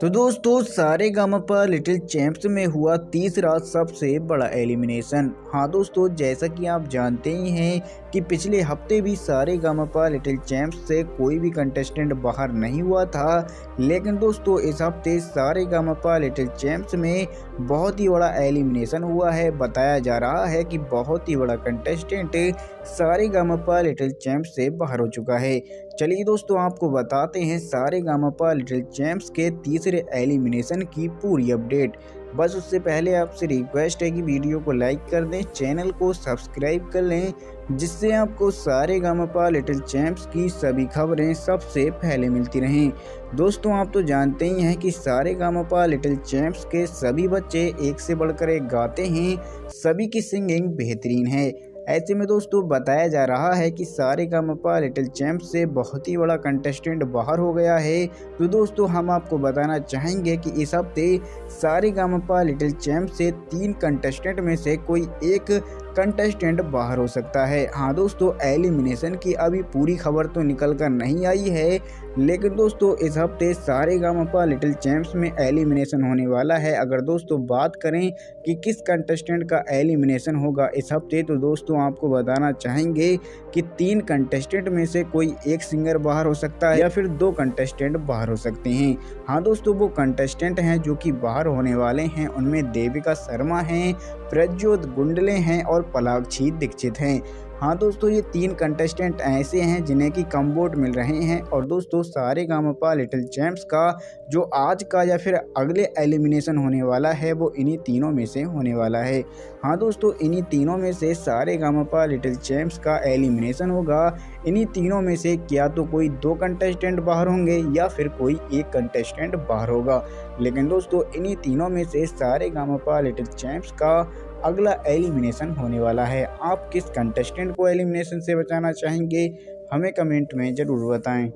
तो दोस्तों, सारे गामापा लिटिल चैंप्स में हुआ तीसरा सबसे बड़ा एलिमिनेशन हाँ दोस्तों, जैसा कि आप जानते ही हैं कि पिछले हफ़्ते भी सारे गामापा लिटिल चैंप्स से कोई भी कंटेस्टेंट बाहर नहीं हुआ था, लेकिन दोस्तों, इस हफ़्ते सारे गामापा लिटिल चैंप्स में बहुत ही बड़ा एलिमिनेशन हुआ है। बताया जा रहा है कि बहुत ही बड़ा कंटेस्टेंट सारे गामापा लिटिल चैंप्स से बाहर हो चुका है। चलिए दोस्तों, आपको बताते हैं सारे गामापा लिटिल चैम्प्स के तीसरे एलिमिनेशन की पूरी अपडेट। बस उससे पहले आपसे रिक्वेस्ट है कि वीडियो को लाइक कर दें, चैनल को सब्सक्राइब कर लें, जिससे आपको सारे गामापा लिटिल चैम्प्स की सभी खबरें सबसे पहले मिलती रहें। दोस्तों, आप तो जानते ही हैं कि सारे गामापा लिटिल चैम्प्स के सभी बच्चे एक से बढ़कर एक गाते हैं। सभी की सिंगिंग बेहतरीन है। ऐसे में दोस्तों बताया जा रहा है कि सारे का मपा लिटिल चैम्प से बहुत ही बड़ा कंटेस्टेंट बाहर हो गया है। तो दोस्तों हम आपको बताना चाहेंगे कि इस हफ़्ते सारे गामपा लिटिल चैम्प से तीन कंटेस्टेंट में से कोई एक कंटेस्टेंट बाहर हो सकता है। हाँ दोस्तों एलिमिनेशन की अभी पूरी खबर तो निकल कर नहीं आई है, लेकिन दोस्तों इस हफ़्ते सारे गामापा लिटिल चैम्प्स में एलिमिनेशन होने वाला है। अगर दोस्तों बात करें कि किस कंटेस्टेंट का एलिमिनेशन होगा इस हफ़्ते तो दोस्तों आपको बताना चाहेंगे कि तीन कंटेस्टेंट में से कोई एक सिंगर बाहर हो सकता है या फिर दो कंटेस्टेंट बाहर हो सकते हैं। हाँ दोस्तों, वो कंटेस्टेंट हैं जो कि बाहर होने वाले हैं। उनमें देविका शर्मा हैं, प्रज्योत गुंडले हैं और पलाक्षी दीक्षित हैं। हाँ दोस्तों, ये तीन कंटेस्टेंट ऐसे हैं जिन्हें की कम वोट मिल रहे हैं और दोस्तों, सारे गामपा लिटिल चैम्प्स का जो आज का या फिर अगले एलिमिनेशन होने वाला है, वो इन्हीं तीनों में से होने वाला है। हाँ दोस्तों, इन्हीं तीनों में से सारे गामपा लिटिल चैम्प्स का एलिमिनेशन होगा। इन्हीं तीनों में से क्या तो कोई दो कंटेस्टेंट बाहर होंगे या फिर कोई एक कंटेस्टेंट बाहर होगा। लेकिन दोस्तों, इन्हीं तीनों में से सारे गामपा लिटिल चैम्प्स का अगला एलिमिनेशन होने वाला है। आप किस कंटेस्टेंट को एलिमिनेशन से बचाना चाहेंगे? हमें कमेंट में ज़रूर बताएँ।